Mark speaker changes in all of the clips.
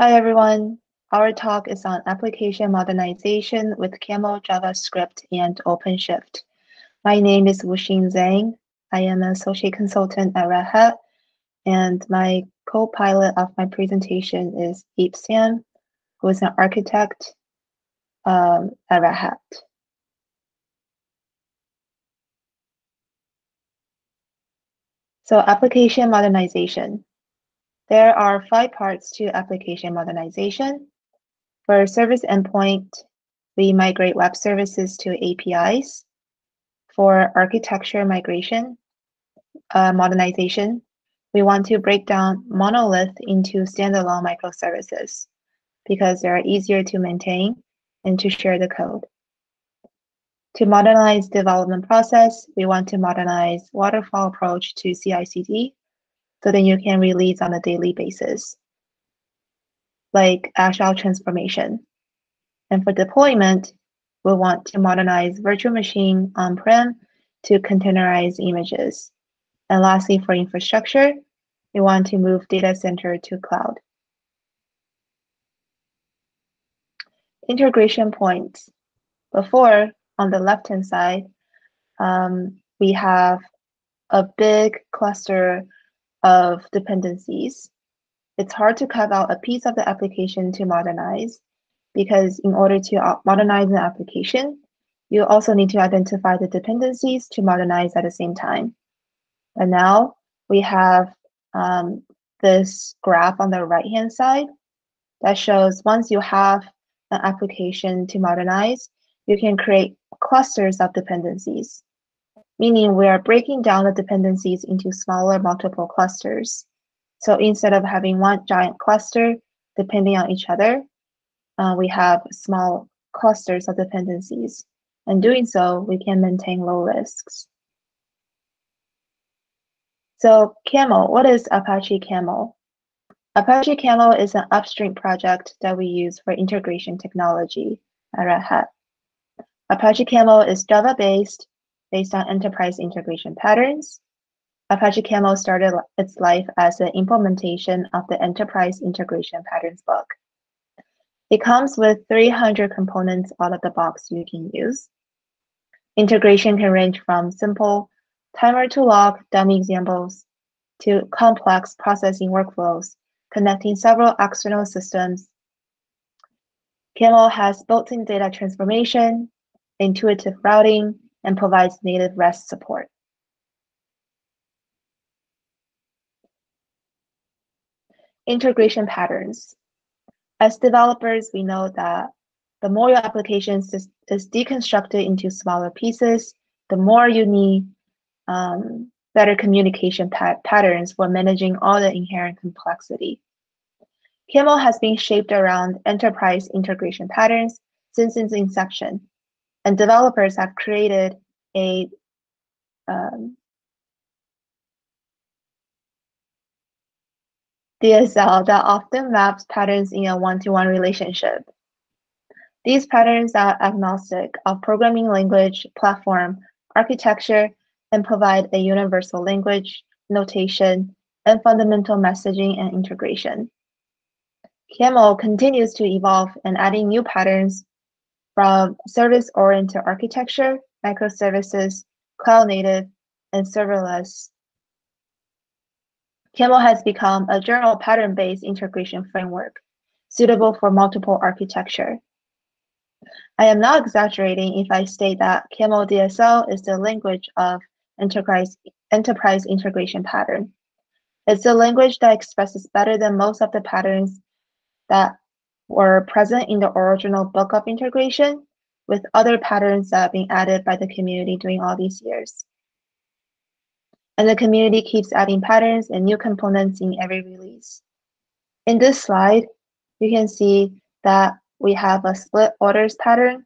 Speaker 1: Hi, everyone. Our talk is on application modernization with Camel, JavaScript, and OpenShift. My name is Wuxin Zeng. I am an associate consultant at Red Hat, and my co-pilot of my presentation is Ip Sam, who is an architect um, at Red Hat. So application modernization. There are five parts to application modernization. For service endpoint, we migrate web services to APIs. For architecture migration, uh, modernization, we want to break down monolith into standalone microservices because they are easier to maintain and to share the code. To modernize development process, we want to modernize waterfall approach to CI/CD so then you can release on a daily basis, like agile transformation. And for deployment, we want to modernize virtual machine on-prem to containerize images. And lastly, for infrastructure, we want to move data center to cloud. Integration points. Before, on the left-hand side, um, we have a big cluster of dependencies. It's hard to carve out a piece of the application to modernize because in order to modernize an application, you also need to identify the dependencies to modernize at the same time. And now we have um, this graph on the right-hand side that shows once you have an application to modernize, you can create clusters of dependencies meaning we are breaking down the dependencies into smaller multiple clusters. So instead of having one giant cluster depending on each other, uh, we have small clusters of dependencies. And doing so, we can maintain low risks. So Camel, what is Apache Camel? Apache Camel is an upstream project that we use for integration technology at Red Hat. Apache Camel is Java-based based on enterprise integration patterns. Apache Camel started its life as an implementation of the enterprise integration patterns book. It comes with 300 components out of the box you can use. Integration can range from simple timer to log dummy examples to complex processing workflows connecting several external systems. Camel has built-in data transformation, intuitive routing, and provides native REST support. Integration patterns. As developers, we know that the more your application is, is deconstructed into smaller pieces, the more you need um, better communication pat patterns for managing all the inherent complexity. Camel has been shaped around enterprise integration patterns since its inception, and developers have created a um, DSL that often maps patterns in a one-to-one -one relationship. These patterns are agnostic of programming language, platform, architecture, and provide a universal language, notation, and fundamental messaging and integration. Camel continues to evolve and adding new patterns from service-oriented architecture, microservices, cloud native, and serverless. Camel has become a general pattern-based integration framework suitable for multiple architecture. I am not exaggerating if I state that Camel DSL is the language of enterprise, enterprise integration pattern. It's a language that expresses better than most of the patterns that were present in the original book of integration with other patterns that have been added by the community during all these years. And the community keeps adding patterns and new components in every release. In this slide, you can see that we have a split orders pattern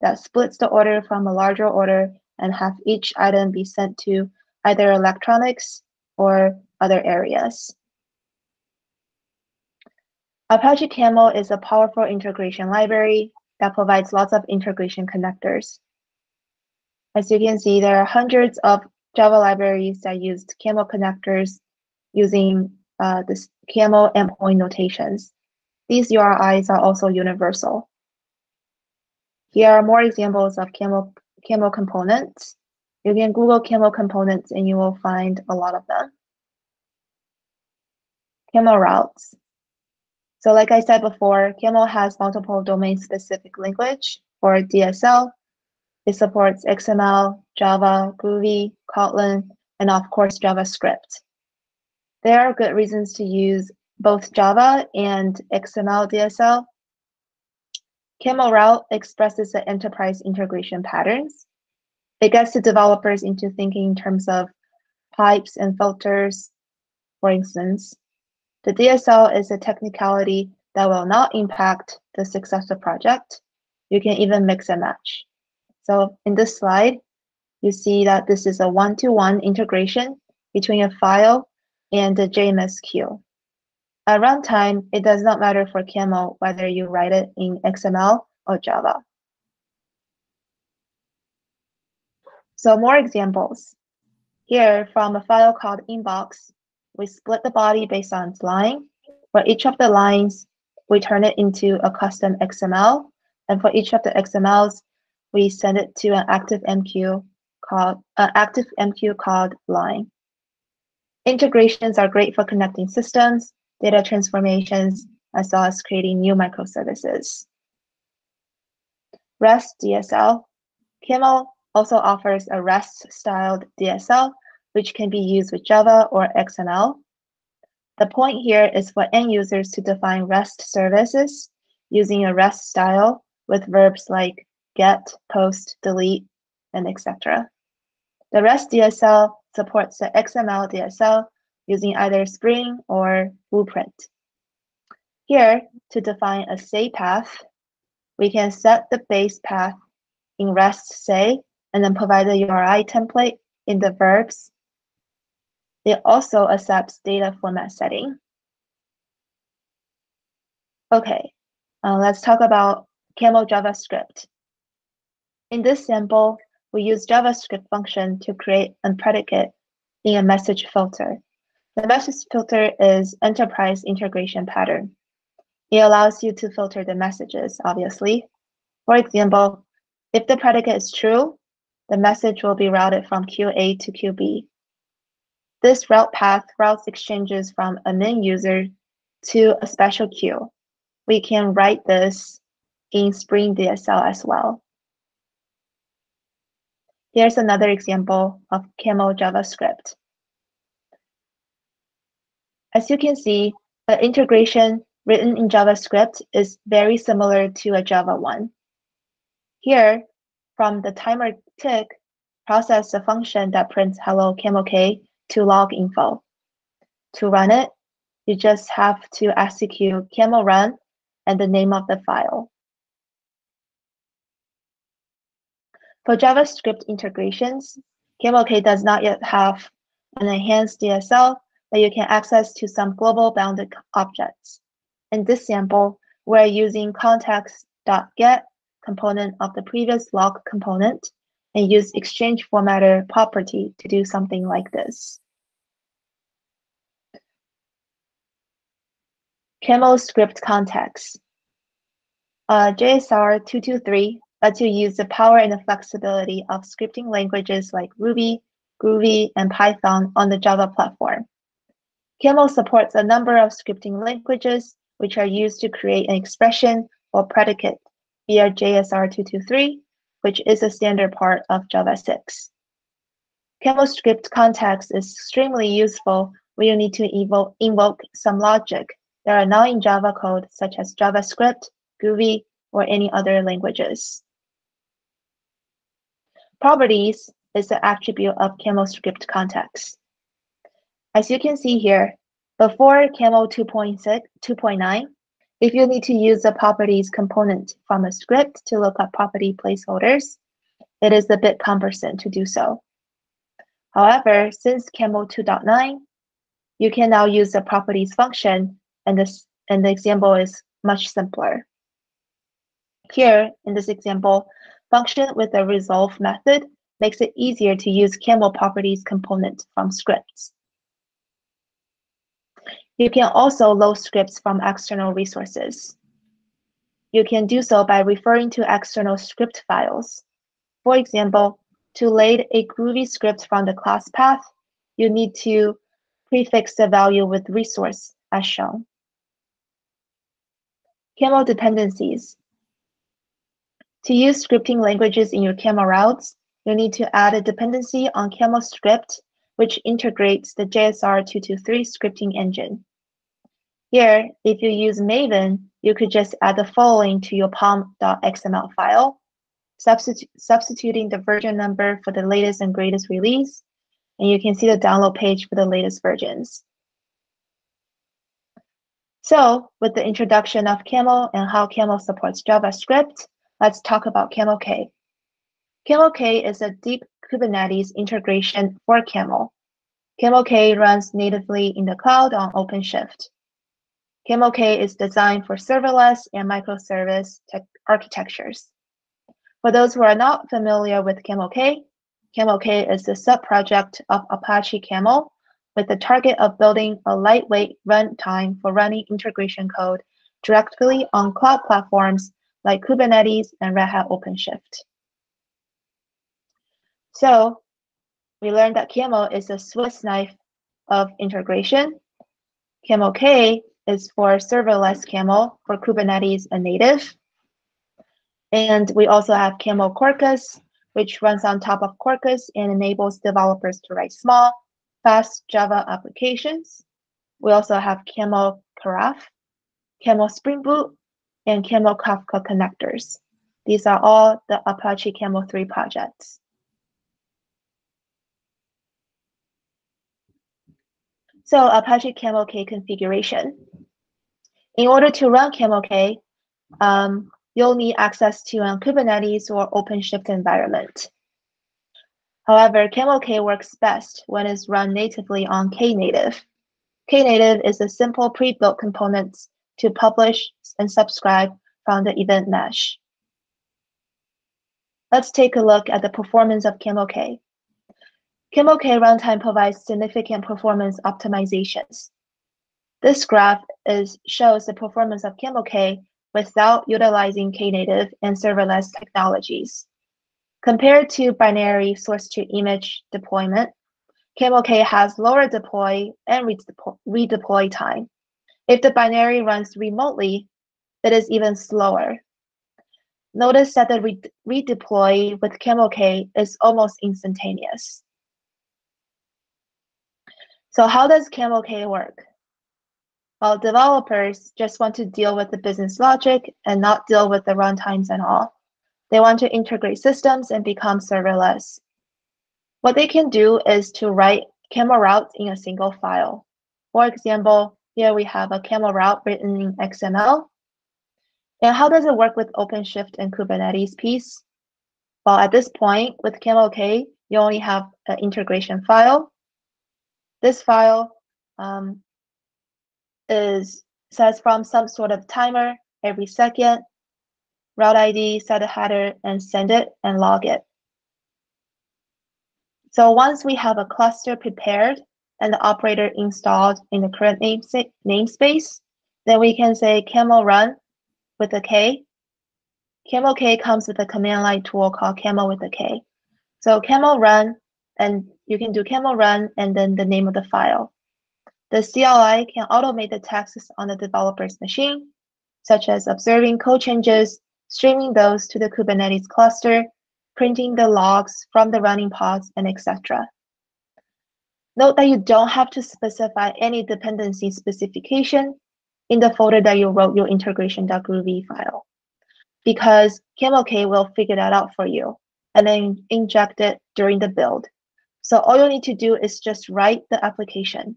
Speaker 1: that splits the order from a larger order and have each item be sent to either electronics or other areas. Apache Camel is a powerful integration library that provides lots of integration connectors. As you can see, there are hundreds of Java libraries that use Camel connectors using uh, this Camel endpoint notations. these URIs are also universal. Here are more examples of camel, camel components. You can Google camel components and you will find a lot of them. Camel routes. So like I said before, Camel has multiple domain-specific language for DSL. It supports XML, Java, Groovy, Kotlin, and of course JavaScript. There are good reasons to use both Java and XML DSL. Camel Route expresses the enterprise integration patterns. It gets the developers into thinking in terms of pipes and filters, for instance. The DSL is a technicality that will not impact the success of project. You can even mix and match. So in this slide, you see that this is a one-to-one -one integration between a file and the JMS queue. At runtime, it does not matter for Camel whether you write it in XML or Java. So more examples. Here, from a file called inbox, we split the body based on line. For each of the lines, we turn it into a custom XML. And for each of the XMLs, we send it to an ActiveMQ called uh, active MQ called line. Integrations are great for connecting systems, data transformations, as well as creating new microservices. REST DSL. Camel also offers a REST-styled DSL which can be used with Java or XML. The point here is for end users to define REST services using a REST style with verbs like get, post, delete, and etc. The REST DSL supports the XML DSL using either Spring or Blueprint. Here, to define a say path, we can set the base path in REST say and then provide the URI template in the verbs it also accepts data format setting. Okay, uh, let's talk about Camel JavaScript. In this sample, we use JavaScript function to create a predicate in a message filter. The message filter is enterprise integration pattern. It allows you to filter the messages, obviously. For example, if the predicate is true, the message will be routed from QA to QB. This route path routes exchanges from a main user to a special queue. We can write this in Spring DSL as well. Here's another example of Camel JavaScript. As you can see, the integration written in JavaScript is very similar to a Java one. Here, from the timer tick, process a function that prints hello camel k to log info. To run it, you just have to execute camel run and the name of the file. For JavaScript integrations, CamelK does not yet have an enhanced DSL that you can access to some global bounded objects. In this sample, we're using context.get component of the previous log component and use exchange formatter property to do something like this. Camel script context. Uh, JSR 223 lets you use the power and the flexibility of scripting languages like Ruby, Groovy, and Python on the Java platform. Camel supports a number of scripting languages which are used to create an expression or predicate via JSR 223, which is a standard part of Java 6. Camel script context is extremely useful when you need to invoke some logic that are not in Java code, such as JavaScript, Groovy, or any other languages. Properties is the attribute of CamelScript context. As you can see here, before Camel 2.6, 2.9, if you need to use the properties component from a script to look up property placeholders, it is a bit cumbersome to do so. However, since Camel 2.9, you can now use the properties function and this and the example is much simpler. Here, in this example, function with a resolve method makes it easier to use camel properties component from scripts. You can also load scripts from external resources. You can do so by referring to external script files. For example, to load a Groovy script from the class path, you need to prefix the value with resource as shown. Camel dependencies. To use scripting languages in your camel routes, you need to add a dependency on camel script, which integrates the JSR223 scripting engine. Here, if you use Maven, you could just add the following to your pom.xml file, substitu substituting the version number for the latest and greatest release, and you can see the download page for the latest versions. So with the introduction of Camel and how Camel supports JavaScript, let's talk about CamelK. CamelK is a deep Kubernetes integration for Camel. CamelK runs natively in the cloud on OpenShift. CamelK is designed for serverless and microservice architectures. For those who are not familiar with CamelK, CamelK is the subproject of Apache Camel with the target of building a lightweight runtime for running integration code directly on cloud platforms like Kubernetes and Red Hat OpenShift. So we learned that Camel is a Swiss knife of integration. Camel K is for serverless Camel for Kubernetes and native. And we also have Camel Quarkus, which runs on top of Quarkus and enables developers to write small, fast Java applications. We also have Camel Karaf, Camel Spring Boot, and Camel Kafka connectors. These are all the Apache Camel 3 projects. So Apache Camel K configuration. In order to run Camel K, um, you'll need access to a Kubernetes or OpenShift environment. However, CamelK works best when it's run natively on Knative. Knative is a simple pre-built component to publish and subscribe from the event mesh. Let's take a look at the performance of CamelK. CamelK runtime provides significant performance optimizations. This graph is, shows the performance of CamelK without utilizing Knative and serverless technologies. Compared to binary source to image deployment, CamelK has lower deploy and redeploy time. If the binary runs remotely, it is even slower. Notice that the re redeploy with CamelK is almost instantaneous. So how does CamelK work? Well, developers just want to deal with the business logic and not deal with the runtimes at all. They want to integrate systems and become serverless. What they can do is to write camel routes in a single file. For example, here we have a camel route written in XML. And how does it work with OpenShift and Kubernetes piece? Well, at this point, with CamelK, you only have an integration file. This file um, is says from some sort of timer every second route ID, set a header, and send it and log it. So once we have a cluster prepared and the operator installed in the current namespace, then we can say camel run with a K. Camel K comes with a command line tool called camel with a K. So camel run, and you can do camel run and then the name of the file. The CLI can automate the tasks on the developer's machine, such as observing code changes, streaming those to the Kubernetes cluster, printing the logs from the running pods, and etc. Note that you don't have to specify any dependency specification in the folder that you wrote your integration.groovy file because CamelK will figure that out for you and then inject it during the build. So all you need to do is just write the application.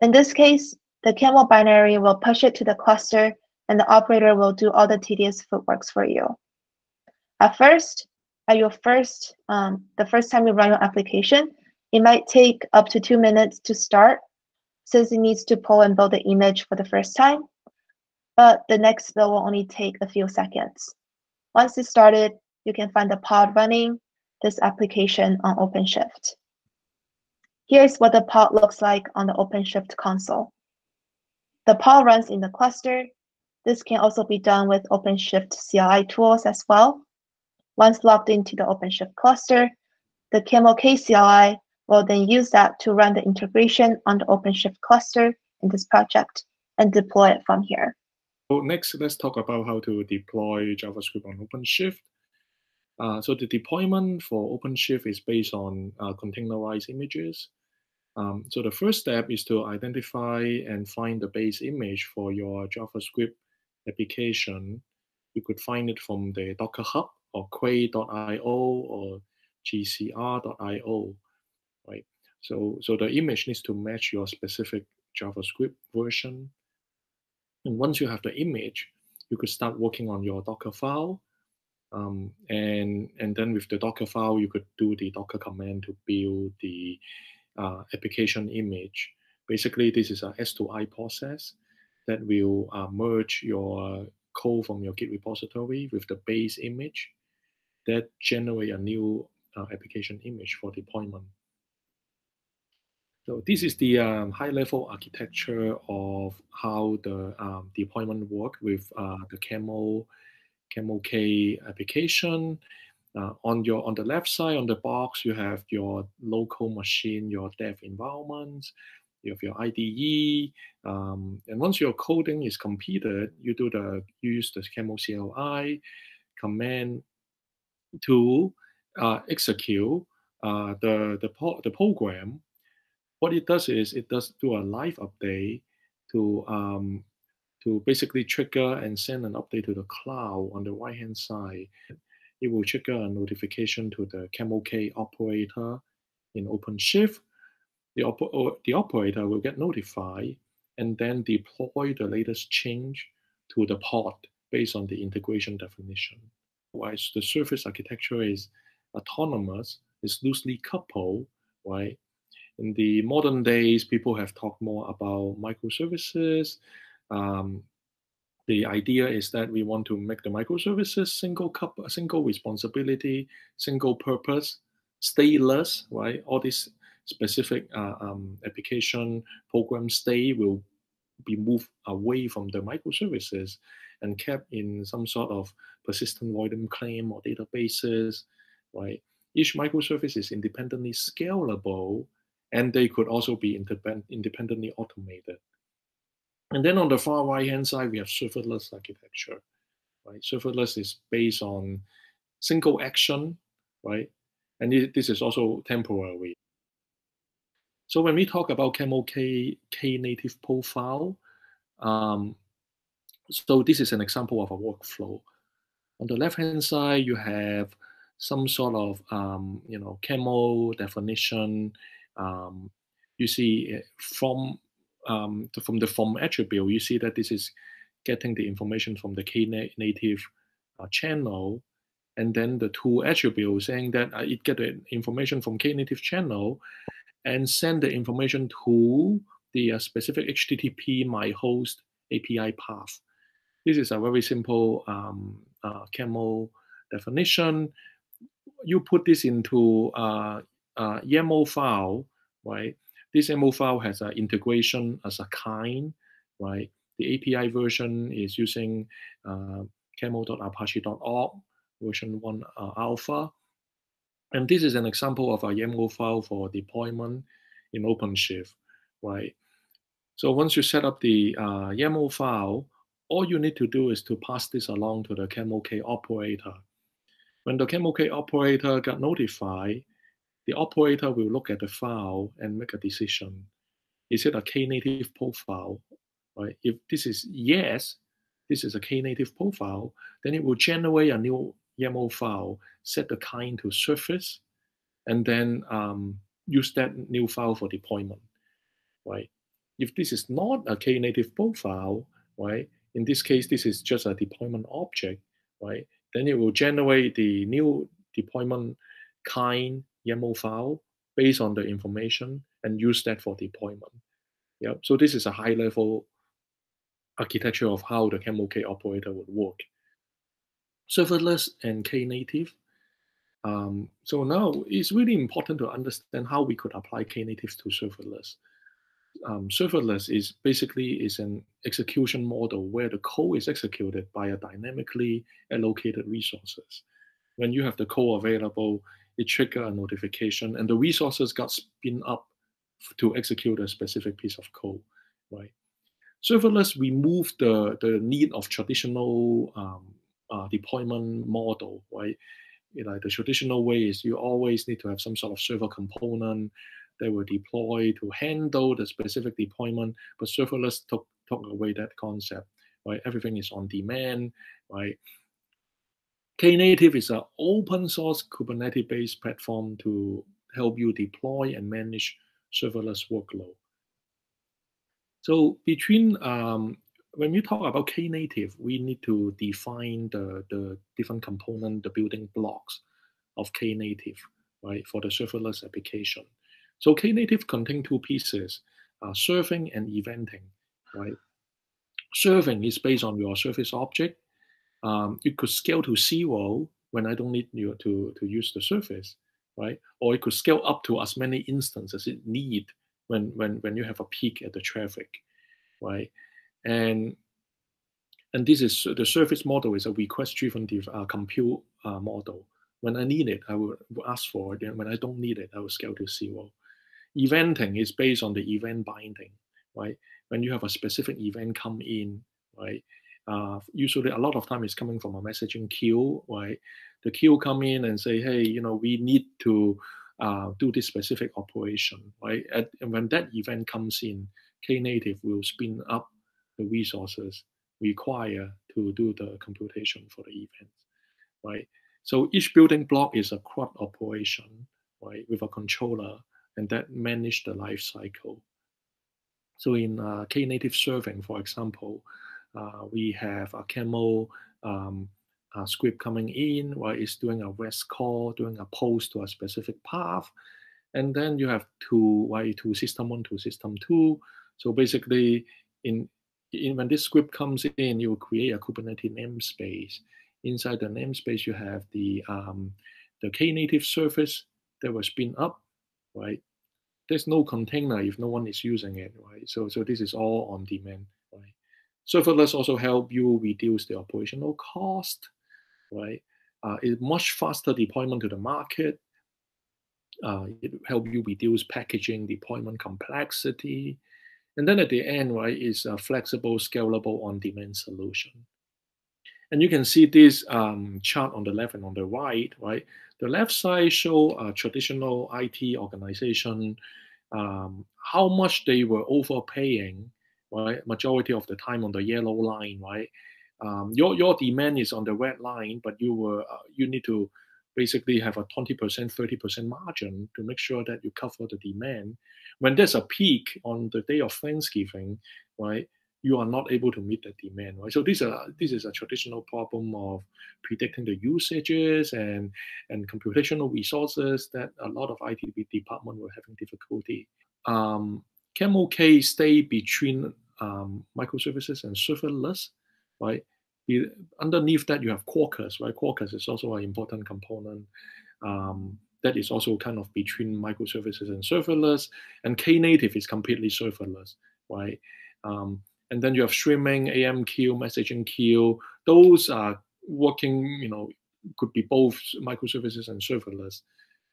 Speaker 1: In this case, the camel binary will push it to the cluster and the operator will do all the tedious footworks for you. At first, at your first, um, the first time you run your application, it might take up to two minutes to start since it needs to pull and build the image for the first time. But the next build will only take a few seconds. Once it's started, you can find the pod running this application on OpenShift. Here's what the pod looks like on the OpenShift console. The pod runs in the cluster. This can also be done with OpenShift CLI tools as well. Once logged into the OpenShift cluster, the CamelK CLI will then use that to run the integration on the OpenShift cluster in this project and deploy it from here.
Speaker 2: So next, let's talk about how to deploy JavaScript on OpenShift. Uh, so the deployment for OpenShift is based on uh, containerized images. Um, so the first step is to identify and find the base image for your JavaScript application. You could find it from the Docker Hub or Quay.io or GCR.io, right? So, so the image needs to match your specific JavaScript version. And once you have the image, you could start working on your Docker file. Um, and, and then with the Docker file, you could do the Docker command to build the uh, application image. Basically, this is a S2I process that will uh, merge your code from your Git repository with the base image that generate a new uh, application image for deployment. So this is the um, high-level architecture of how the um, deployment work with uh, the Camel Camel K application. Uh, on your on the left side on the box, you have your local machine, your dev environment, you have your IDE, um, and once your coding is completed, you do the you use the Camel CLI command to uh, execute uh, the the the program. What it does is it does do a live update to um, to basically trigger and send an update to the cloud on the right hand side it will trigger a notification to the CamelK operator in OpenShift. The, op the operator will get notified and then deploy the latest change to the pod based on the integration definition. Whilst the service architecture is autonomous, it's loosely coupled, right? In the modern days, people have talked more about microservices, um, the idea is that we want to make the microservices single cup, single responsibility, single purpose, stateless, right? All these specific uh, um, application program state will be moved away from the microservices and kept in some sort of persistent volume claim or databases, right? Each microservice is independently scalable and they could also be independently automated. And then on the far right hand side, we have serverless architecture, right? Serverless is based on single action, right? And this is also temporary. So when we talk about Camel K, Knative profile, um, so this is an example of a workflow. On the left hand side, you have some sort of um, you know camel definition. Um, you see eh, from um, from the form attribute, you see that this is getting the information from the Knative uh, channel, and then the tool attribute saying that uh, it get the information from Knative channel and send the information to the uh, specific HTTP my host API path. This is a very simple um, uh, camel definition. You put this into a, uh, uh, YAML file, right? This YAML file has an integration as a kind, right? The API version is using uh, camel.apache.org version 1 uh, alpha. And this is an example of a YAML file for deployment in OpenShift, right? So once you set up the uh, YAML file, all you need to do is to pass this along to the CamelK operator. When the CamelK operator got notified, the operator will look at the file and make a decision. Is it a Knative profile? Right? If this is yes, this is a Knative profile, then it will generate a new YAML file, set the kind to service, and then um, use that new file for deployment. Right? If this is not a Knative profile, right? In this case, this is just a deployment object, right? Then it will generate the new deployment kind YAML file based on the information and use that for deployment. Yeah, so this is a high level architecture of how the CamelK operator would work. Serverless and Knative. Um, so now it's really important to understand how we could apply Knative to serverless. um, serverless is basically is an execution model where the code is executed by a dynamically allocated resources. When you have the code available, it trigger a notification and the resources got spin up to execute a specific piece of code, right? Serverless remove the, the need of traditional um, uh, deployment model, right? You know, the traditional way is you always need to have some sort of server component that will deploy to handle the specific deployment, but serverless took, took away that concept, right? Everything is on demand, right? Knative is an open source Kubernetes-based platform to help you deploy and manage serverless workload. So between um, when we talk about Knative, we need to define the, the different component, the building blocks of Knative, right, for the serverless application. So Knative contain two pieces, uh, serving and eventing, right? Serving is based on your service object. Um, it could scale to zero when I don't need you to, to use the service, right? Or it could scale up to as many instances it need when, when, when you have a peak at the traffic, right? And and this is the service model is a request-driven uh, compute uh, model. When I need it, I will ask for it. And when I don't need it, I will scale to zero. Eventing is based on the event binding, right? When you have a specific event come in, right? Uh, usually a lot of time is coming from a messaging queue, right? The queue come in and say, hey, you know, we need to uh, do this specific operation, right? At, and when that event comes in, Knative will spin up the resources required to do the computation for the event, right? So each building block is a CRUD operation, right, with a controller, and that manage the life cycle. So in uh, Knative serving, for example, uh, we have a camel um, a script coming in, where it's doing a REST call, doing a post to a specific path, and then you have two, why to system one to system two. So basically, in, in when this script comes in, you create a Kubernetes namespace. Inside the namespace, you have the um, the Knative service that was spin up, right? There's no container if no one is using it, right? So so this is all on demand, right? Serverless also help you reduce the operational cost, right? Uh, it's much faster deployment to the market. Uh, it help you reduce packaging deployment complexity. And then at the end, right, is a flexible, scalable, on-demand solution. And you can see this um, chart on the left and on the right, right? The left side show a traditional IT organization, um, how much they were overpaying, right? Majority of the time on the yellow line, right? Um, your, your demand is on the red line, but you were uh, you need to basically have a 20%, 30% margin to make sure that you cover the demand. When there's a peak on the day of Thanksgiving, right, you are not able to meet the demand, right? So this, this is a traditional problem of predicting the usages and, and computational resources that a lot of IT department were having difficulty. Um, Camel K stay between um, microservices and serverless, right? underneath that, you have Quarkus, right? Quarkus is also an important component. Um, that is also kind of between microservices and serverless. And Knative is completely serverless, right? Um, and then you have streaming, AMQ, messaging queue. Those are working, you know, could be both microservices and serverless.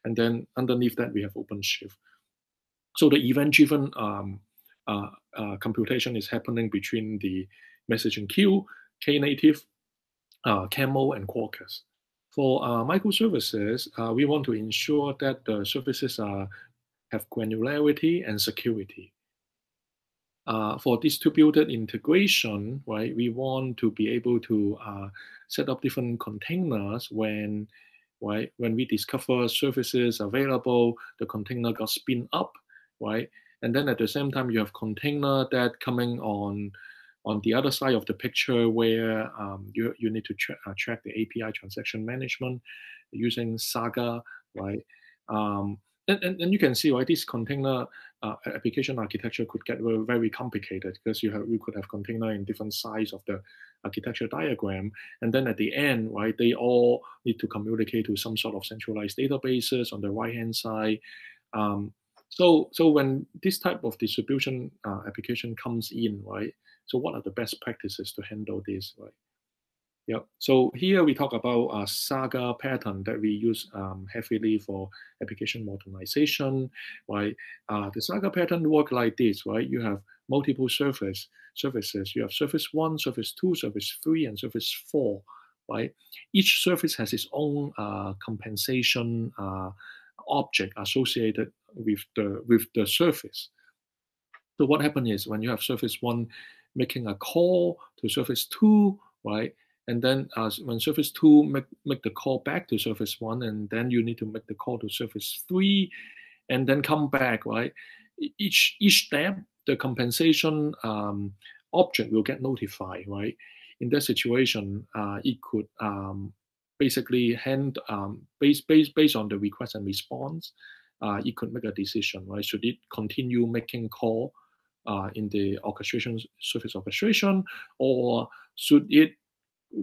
Speaker 2: And then underneath that, we have OpenShift. So the event-driven um, uh, uh, computation is happening between the messaging queue Knative, uh, Camel, and Quarkus. For uh, microservices, uh, we want to ensure that the services are, have granularity and security. Uh, for distributed integration, right, we want to be able to uh, set up different containers when, right, when we discover services available, the container got spin up, right, and then at the same time you have container that coming on on the other side of the picture where um, you, you need to tra uh, track the API transaction management using Saga, right? Um, and, and, and, you can see, right, this container uh, application architecture could get very, complicated because you have you could have container in different size of the architecture diagram. And then at the end, right, they all need to communicate to some sort of centralized databases on the right-hand side. Um, So, so when this type of distribution uh, application comes in, right? So what are the best practices to handle this, right? Yeah. So here we talk about a Saga pattern that we use um, heavily for application modernization, right? Uh, the Saga pattern work like this, right? You have multiple service services. You have service one, service two, service three, and service four, right? Each service has its own uh, compensation uh, object associated with the with the service. So what happens is when you have service one making a call to service two, right? And then uh, when service two make, make the call back to service one, and then you need to make the call to service three, and then come back, right? Each each step, the compensation um, object will get notified, right? In that situation, uh, it could um, basically hand um, based, based, based on the request and response, uh, it could make a decision, right? Should it continue making call uh, in the orchestration service orchestration, or should it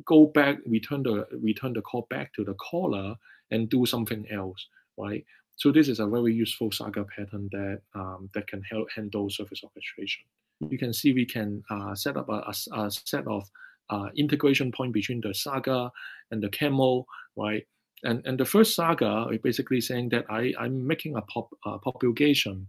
Speaker 2: go back, return the return the call back to the caller and do something else, right? So this is a very useful Saga pattern that um, that can help handle service orchestration. You can see we can uh, set up a, a, a set of uh, integration point between the Saga and the Camel, right? And and the first Saga is basically saying that I I'm making a pop uh, propagation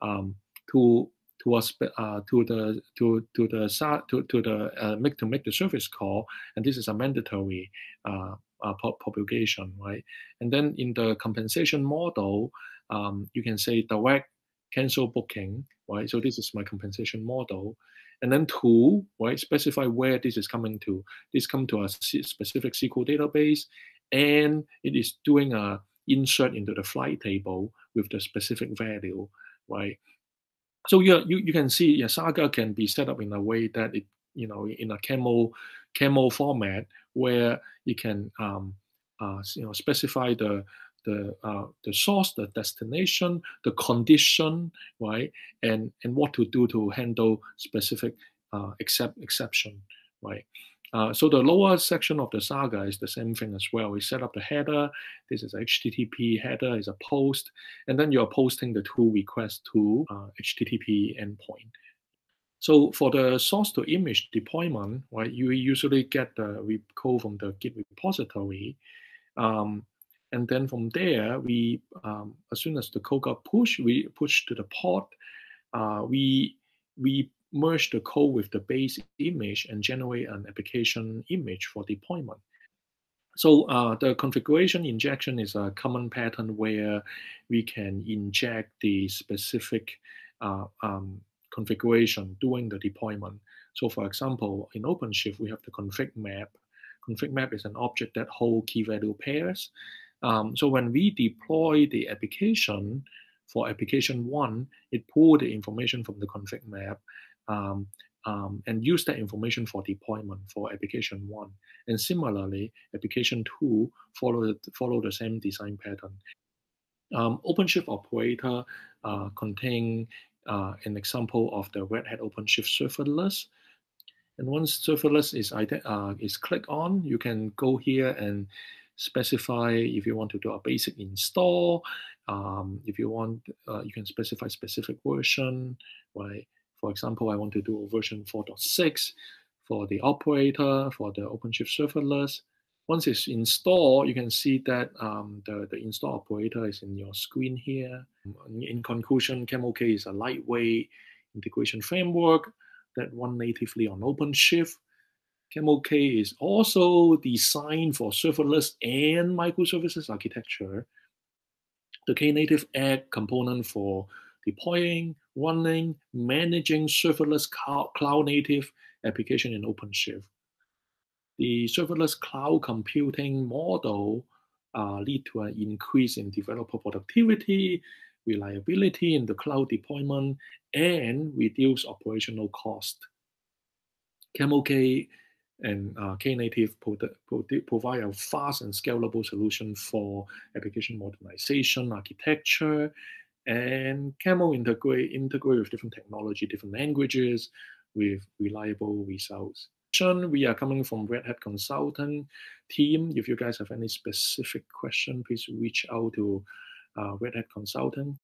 Speaker 2: um, to to uh, to the to to the to to the uh, make to make the service call, and this is a mandatory uh, uh, propagation, right? And then in the compensation model, um, you can say direct cancel booking, right? So this is my compensation model. And then two, right, specify where this is coming to. This come to a specific SQL database, and it is doing a insert into the flight table with the specific value, right? So you, you you can see yeah, Saga can be set up in a way that it you know in a camel camel format where you can um, uh, you know specify the the uh, the source, the destination, the condition, right, and and what to do to handle specific uh, except exception, right. Uh, so the lower section of the Saga is the same thing as well. We set up the header. This is HTTP header, is a post, and then you're posting the two requests to uh, HTTP endpoint. So for the source to image deployment, right, you usually get the code from the Git repository. Um, and then from there, we um, as soon as the code got pushed, we push to the pod. Uh, we we merge the code with the base image and generate an application image for deployment. So uh, the configuration injection is a common pattern where we can inject the specific uh, um, configuration during the deployment. So for example, in OpenShift, we have the config map. Config map is an object that holds key value pairs. Um, so when we deploy the application for application one, it pulls the information from the config map um, um, and use that information for deployment for application one. And similarly, application two follow, follow the same design pattern. Um, OpenShift operator uh, contain uh, an example of the Red Hat OpenShift serverless. And once serverless is, uh, is clicked on, you can go here and specify if you want to do a basic install. Um, if you want, uh, you can specify specific version, right? For example, I want to do a version 4.6 for the operator, for the OpenShift serverless. Once it's installed, you can see that um, the, the install operator is in your screen here. In conclusion, CamelK is a lightweight integration framework that run natively on OpenShift. CamelK is also designed for serverless and microservices architecture. The Knative add component for deploying, running, managing serverless cloud native application in OpenShift. The serverless cloud computing model uh, lead to an increase in developer productivity, reliability in the cloud deployment, and reduce operational cost. CamelK and uh, Knative provide a fast and scalable solution for application modernization, architecture, and Camel integrate integrate with different technology, different languages, with reliable results. We are coming from Red Hat Consultant team. If you guys have any specific question, please reach out to uh, Red Hat Consultant.